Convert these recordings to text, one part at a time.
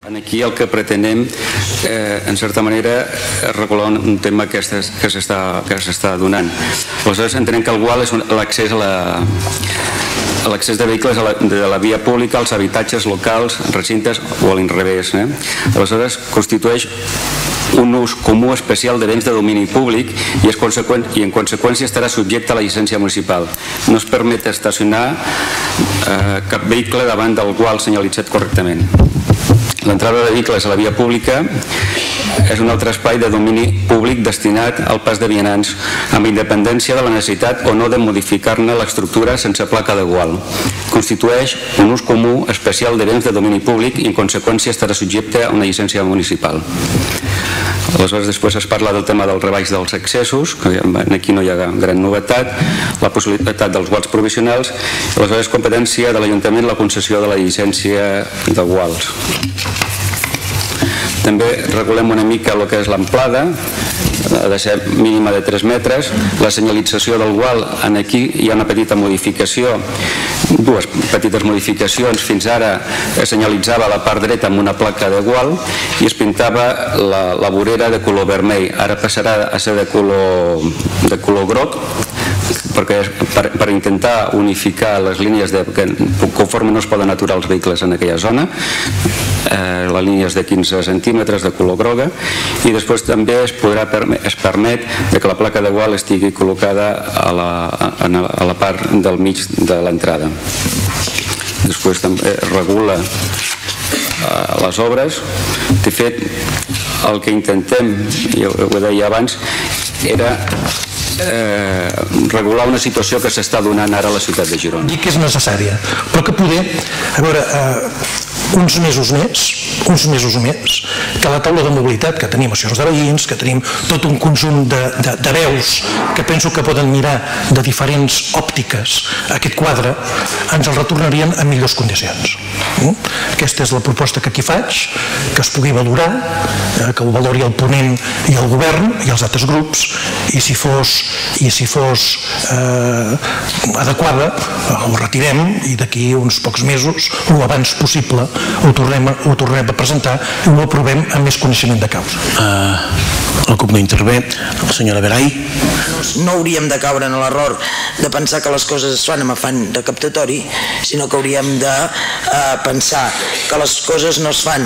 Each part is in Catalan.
Aquí el que pretenem, eh, en certa manera, és regular un, un tema que s'està donant. Aleshores, entenem que el gual és l'accés a la l'accés de vehicles a la, de la via pública als habitatges locals, recintes o a l'inrevés. Eh? Aleshores, constitueix un ús comú especial de béns de domini públic i, és conseqüent, i en conseqüència estarà subjecte a la llicència municipal. No es permet estacionar eh, cap vehicle davant del qual senyalitzat correctament. L'entrada de vehicles a la via pública és un altre espai de domini públic destinat al pas de vianants amb independència de la necessitat o no de modificar-ne l'estructura sense placa de gual. Constitueix un ús comú especial de béns de domini públic i en conseqüència estarà subjecte a una llicència municipal. Aleshores després es parla del tema del rebaix dels accessos, que aquí no hi ha gran novetat, la possibilitat dels guals provisionals, aleshores competència de l'Ajuntament la concessió de la llicència de guals. També regulem una mica el que és l'amplada, ha de ser mínima de 3 metres. La senyalització del gual, en aquí hi ha una petita modificació, dues petites modificacions. Fins ara es senyalitzava la part dreta amb una placa de gual i es pintava la, la vorera de color vermell. Ara passarà a ser de color, de color groc perquè per, per intentar unificar les línies de, que conforme no es poden aturar els vehicles en aquella zona eh, les línies de 15 centímetres de color groga i després també es, podrà, es permet que la placa de gual estigui col·locada a la, a, a la part del mig de l'entrada. Després també regula eh, les obres. De fet el que intentem, ja ho deia abans era eh, regular una situació que s'està donant ara a la ciutat de Girona. I que és necessària, però que poder, a veure, eh, uns mesos més, uns mesos més, que la taula de mobilitat, que tenim associacions de veïns, que tenim tot un conjunt de, de, de veus que penso que poden mirar de diferents òptiques aquest quadre, ens el retornarien en millors condicions. Mm? Aquesta és la proposta que aquí faig, que es pugui valorar, eh, que ho valori el ponent i el govern i els altres grups, i si fos, i si fos eh, adequada, ho retirem i d'aquí uns pocs mesos, o abans possible, ho tornem, ho tornem a presentar ho aprovem amb més coneixement de causa. Uh, el CUP no intervé. La senyora Berai. No hauríem de caure en l'error de pensar que les coses es fan amb afany recaptatori, sinó que hauríem de uh, pensar que les coses no es fan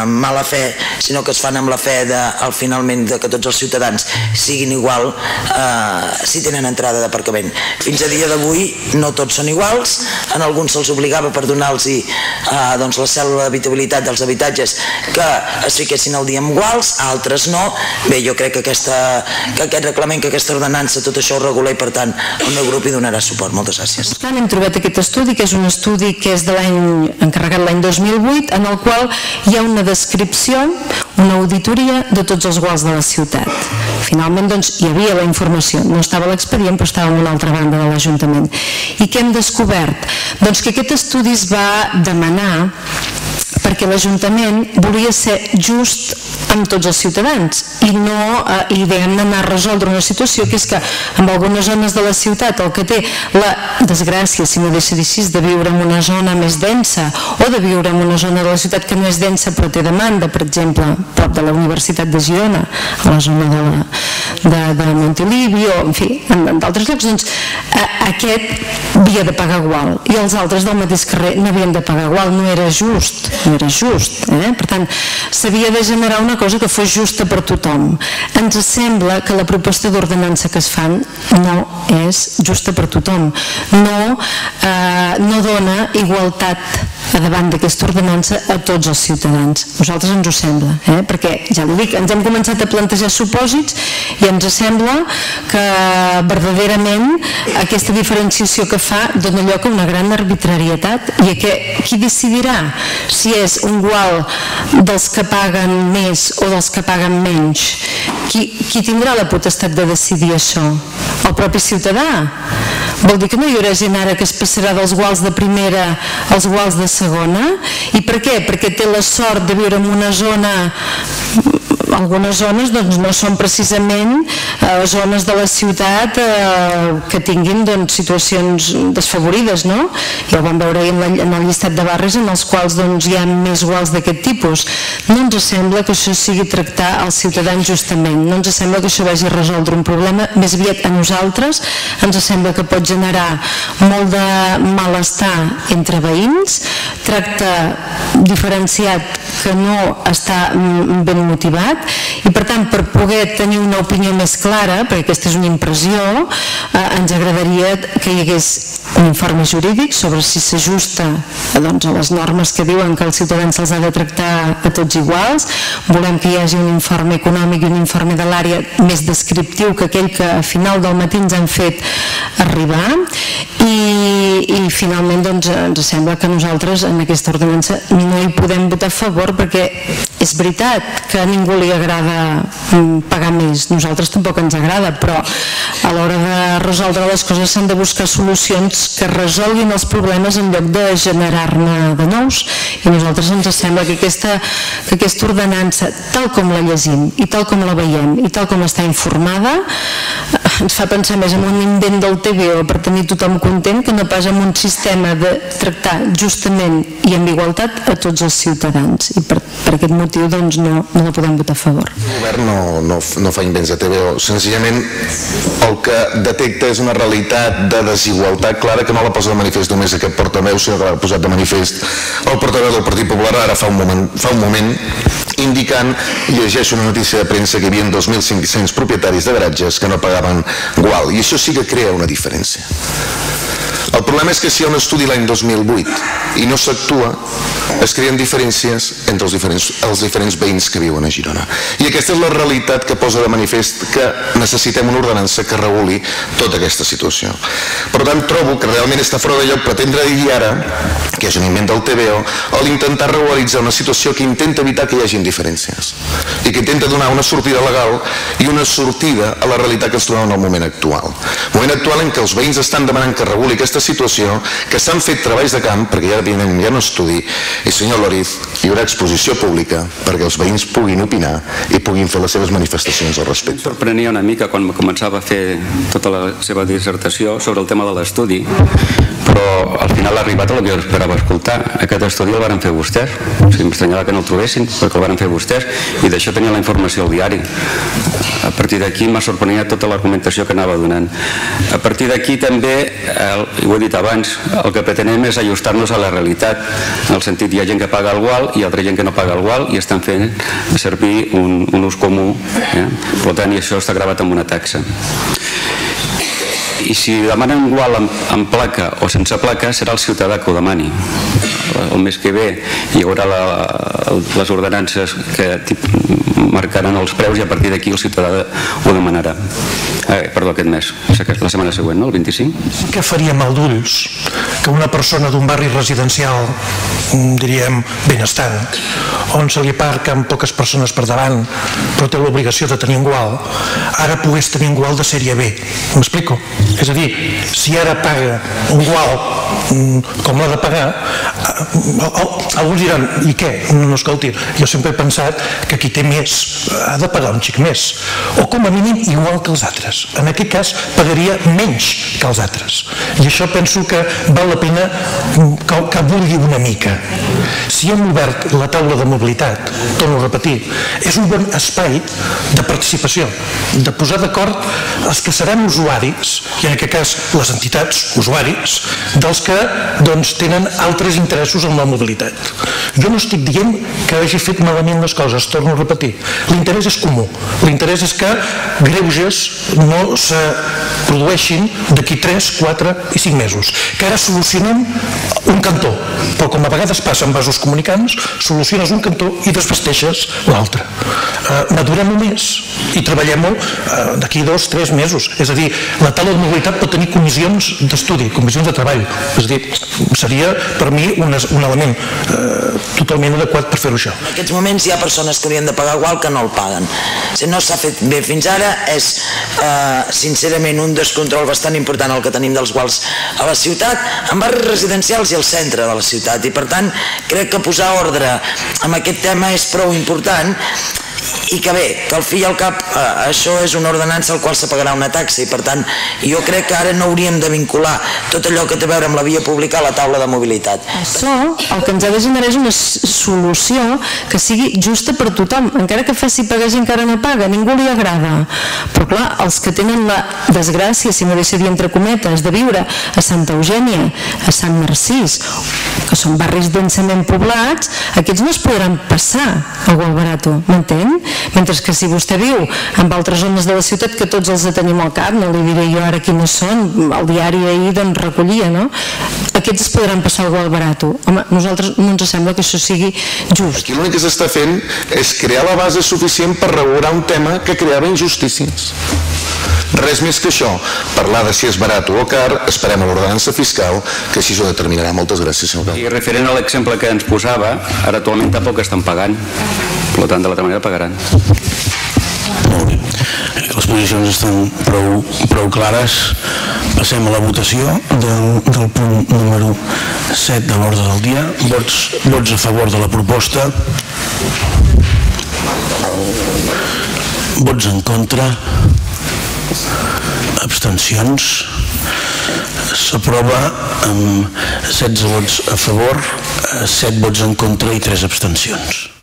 amb mala fe, sinó que es fan amb la fe de, al finalment de que tots els ciutadans siguin igual uh, si tenen entrada d'aparcament. Fins a dia d'avui no tots són iguals, en alguns se'ls obligava per donar-los uh, doncs, la cèl·lula d'habitabilitat dels habitatges que es fiquessin al dia amb iguals, altres no. Bé, jo crec que, aquesta, que aquest reglament, que aquesta ordenança, tot això ho regula i per tant el meu grup hi donarà suport. Moltes gràcies. Per tant, hem trobat aquest estudi, que és un estudi que és de l'any encarregat l'any 2008, en el qual hi ha una descripció, una auditoria de tots els guals de la ciutat. Finalment, doncs, hi havia la informació, no estava l'expedient, però estava en una altra banda de l'Ajuntament. I què hem descobert? Doncs que aquest estudi es va demanar perquè l'Ajuntament volia ser just amb tots els ciutadans i no eh, i diguem anar a resoldre una situació que és que en algunes zones de la ciutat el que té la desgràcia, si no deixa així, de viure en una zona més densa o de viure en una zona de la ciutat que no és densa però té demanda, per exemple, prop de la Universitat de Girona, a la zona de, la, de, de Montilivi o en fi, d'altres llocs, doncs eh, aquest havia de pagar igual i els altres del mateix carrer no havien de pagar igual, no era just, no era just. Eh? Per tant, s'havia de generar una cosa que fos justa per tothom. Ens sembla que la proposta d'ordenança que es fan no és justa per tothom. No, eh, no dona igualtat davant d'aquesta ordenança a tots els ciutadans. Nosaltres ens ho sembla, eh? perquè ja l'ho dic, ens hem començat a plantejar supòsits i ens sembla que verdaderament aquesta diferenciació que fa dona lloc a una gran arbitrarietat i que qui decidirà si és un gual dels que paguen més o dels que paguen menys? Qui, qui tindrà la potestat de decidir això? El propi ciutadà? Vol dir que no hi haurà gent ara que es passarà dels guals de primera als guals de segona? I per què? Perquè té la sort de viure en una zona algunes zones doncs, no són precisament eh, zones de la ciutat eh, que tinguin doncs, situacions desfavorides, no? Ja ho vam veure en, la, en el llistat de barris en els quals doncs, hi ha més guals d'aquest tipus. No ens sembla que això sigui tractar els ciutadans justament, no ens sembla que això vagi a resoldre un problema, més aviat a nosaltres ens sembla que pot generar molt de malestar entre veïns, tracte diferenciat que no està ben motivat i per tant per poder tenir una opinió més clara, perquè aquesta és una impressió, eh, ens agradaria que hi hagués un informe jurídic sobre si s'ajusta doncs, a les normes que diuen que els ciutadans se'ls ha de tractar a tots iguals, volem que hi hagi un informe econòmic i un informe de l'àrea més descriptiu que aquell que a final del matí ens han fet arribar i, finalment doncs, ens sembla que nosaltres en aquesta ordenança no hi podem votar a favor perquè és veritat que a ningú li agrada mm, pagar més, nosaltres tampoc ens agrada, però a l'hora de resoldre les coses s'han de buscar solucions que resolguin els problemes en lloc de generar-ne de nous. I a nosaltres ens sembla que aquesta, que aquesta ordenança, tal com la llegim i tal com la veiem i tal com està informada, ens fa pensar més en un invent del TVO per tenir tothom content que no pas en un sistema de tractar justament i amb igualtat a tots els ciutadans i per, per aquest motiu doncs no, no la podem votar a favor. El govern no, no, no fa invents de TVO, senzillament el que detecta és una realitat de desigualtat clara que no la posa de manifest només aquest portaveu, sinó que l'ha posat de manifest el portaveu del Partit Popular ara fa un moment, fa un moment indicant, llegeix una notícia de premsa que hi havia 2.500 propietaris de garatges que no pagaven gual. I això sí que crea una diferència el problema és que si hi ha un estudi l'any 2008 i no s'actua, es creen diferències entre els diferents, els diferents veïns que viuen a Girona. I aquesta és la realitat que posa de manifest que necessitem una ordenança que reguli tota aquesta situació. Per tant, trobo que realment està fora de lloc pretendre dir ara que és un invent del TVO o l'intentar regularitzar una situació que intenta evitar que hi hagin diferències i que intenta donar una sortida legal i una sortida a la realitat que es trobem en el moment actual. Moment actual en què els veïns estan demanant que reguli aquesta situació, que s'han fet treballs de camp, perquè ja ha un estudi, i senyor Loriz, hi haurà exposició pública perquè els veïns puguin opinar i puguin fer les seves manifestacions al respecte. Em sorprenia una mica quan començava a fer tota la seva dissertació sobre el tema de l'estudi, però al final ha arribat a el que jo esperava escoltar. Aquest estudi el varen fer vostès, o sigui, m'estranyava que no el trobessin, perquè el varen fer vostès, i d'això tenia la informació al diari. A partir d'aquí m'ha sorprenia tota l'argumentació que anava donant. A partir d'aquí també, el, ho he dit abans, el que pretenem és ajustar-nos a la realitat, en el sentit hi ha gent que paga el gual i altra gent que no paga el gual i estan fent servir un, un ús comú, eh? per tant, i això està gravat amb una taxa i si demanen igual amb, amb placa o sense placa serà el ciutadà que ho demani el mes que ve hi haurà la, les ordenances que marcaran els preus i a partir d'aquí el ciutadà ho demanarà eh, perdó, aquest mes, la setmana següent no? el 25 Què faria mal d'ulls que una persona d'un barri residencial mm, diríem benestant on se li amb poques persones per davant però té l'obligació de tenir un gual ara pogués tenir un gual de sèrie B m'explico? És a dir, si ara paga un gual mm, com l'ha de pagar, alguns diran, i què? No, escolti, jo sempre he pensat que qui té més ha de pagar un xic més, o com a mínim igual que els altres. En aquest cas pagaria menys que els altres. I això penso que val la pena que, que vulgui una mica. Si hem obert la taula de mobilitat, torno a repetir, és un bon espai de participació, de posar d'acord els que seran usuaris i en aquest cas les entitats, usuaris, dels que doncs, tenen altres interessos en la mobilitat. Jo no estic dient que hagi fet malament les coses, torno a repetir. L'interès és comú. L'interès és que greuges no se produeixin d'aquí 3, 4 i 5 mesos. Que ara solucionem un cantó, però com a vegades passa amb vasos comunicants, soluciones un cantó i desvesteixes l'altre. Uh, Madurem-ho més i treballem-ho uh, d'aquí dos, tres mesos. És a dir, la taula de mobilitat pot tenir comissions d'estudi, comissions de treball. És a dir, seria per mi un, un element eh, totalment adequat per fer-ho això. En aquests moments hi ha persones que haurien de pagar igual que no el paguen. Si no s'ha fet bé fins ara, és eh, sincerament un descontrol bastant important el que tenim dels guals a la ciutat, en barris residencials i al centre de la ciutat. I per tant, crec que posar ordre en aquest tema és prou important i que bé, que al fi al cap eh, això és una ordenança al qual se pagarà una taxa i per tant jo crec que ara no hauríem de vincular tot allò que té a veure amb la via pública a la taula de mobilitat. Això el que ens ha de generar és una solució que sigui justa per tothom, encara que faci pagar gent que ara no paga, ningú li agrada. Però clar, els que tenen la desgràcia, si no deixa dir entre cometes, de viure a Santa Eugènia, a Sant Narcís, que són barris densament poblats, aquests no es podran passar a Gualbarato, m'entén? Mentre que si vostè viu en altres zones de la ciutat que tots els tenim al cap, no li diré jo ara quines són, el diari ahir doncs recollia, no? Aquests es podran passar al Gualbarato. Home, nosaltres no ens sembla que això sigui just. Aquí l'únic que s'està fent és crear la base suficient per regular un tema que creava injustícies. Res més que això. Parlar de si és barat o car, esperem a l'ordenança fiscal, que així ho determinarà. Moltes gràcies, senyor. I referent a l'exemple que ens posava, ara actualment tampoc estan pagant, per tant, de l'altra manera pagaran. Les posicions estan prou, prou clares. Passem a la votació del, del punt número 7 de l'ordre del dia. Vots, vots a favor de la proposta. Vots en contra. Abstencions. S'aprova amb 16 vots a favor, 7 vots en contra i 3 abstencions.